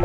自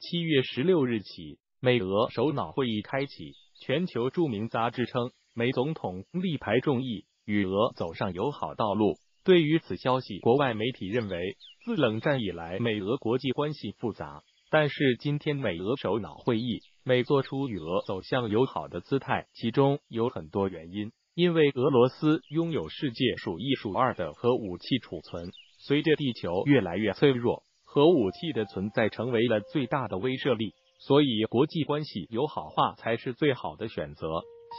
七月十六日起，美俄首脑会议开启。全球著名杂志称，美总统力排众议，与俄走上友好道路。对于此消息，国外媒体认为，自冷战以来，美俄国际关系复杂。但是今天美俄首脑会议，美做出与俄走向友好的姿态，其中有很多原因。因为俄罗斯拥有世界数一数二的核武器储存，随着地球越来越脆弱，核武器的存在成为了最大的威慑力，所以国际关系友好化才是最好的选择。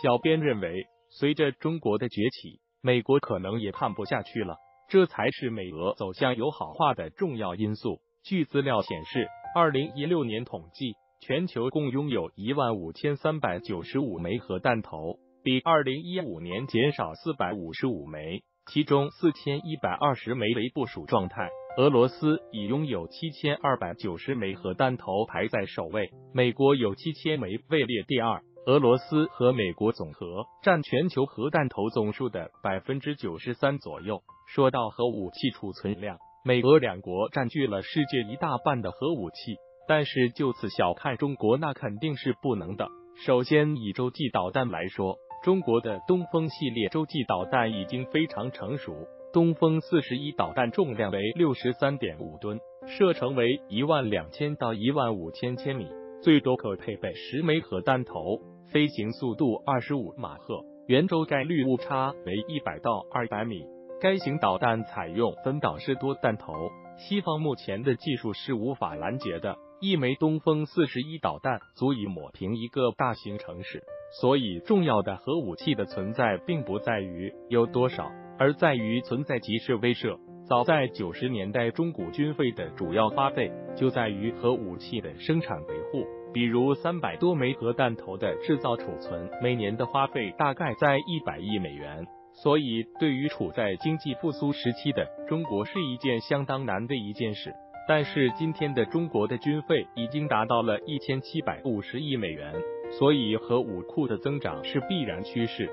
小编认为，随着中国的崛起，美国可能也看不下去了，这才是美俄走向友好化的重要因素。据资料显示，二零一六年统计，全球共拥有一万五千三百九十五枚核弹头。比二零一五年减少四百五十五枚，其中四千一百二十枚为部署状态。俄罗斯已拥有七千二百九十枚核弹头，排在首位。美国有七千枚，位列第二。俄罗斯和美国总和占全球核弹头总数的百分之九十三左右。说到核武器储存量，美俄两国占据了世界一大半的核武器，但是就此小看中国，那肯定是不能的。首先以洲际导弹来说。中国的东风系列洲际导弹已经非常成熟，东风四十一导弹重量为六十三点五吨，射程为一万两千到一万五千千米，最多可配备十枚核弹头，飞行速度二十五马赫，圆周概率误差为一百到二百米。该型导弹采用分导式多弹头，西方目前的技术是无法拦截的。一枚东风四十一导弹足以抹平一个大型城市。所以，重要的核武器的存在，并不在于有多少，而在于存在即是威慑。早在九十年代，中古军费的主要花费就在于核武器的生产维护，比如三百多枚核弹头的制造储存，每年的花费大概在一百亿美元。所以，对于处在经济复苏时期的中国，是一件相当难的一件事。但是，今天的中国的军费已经达到了一千七百五十亿美元。所以，核武库的增长是必然趋势。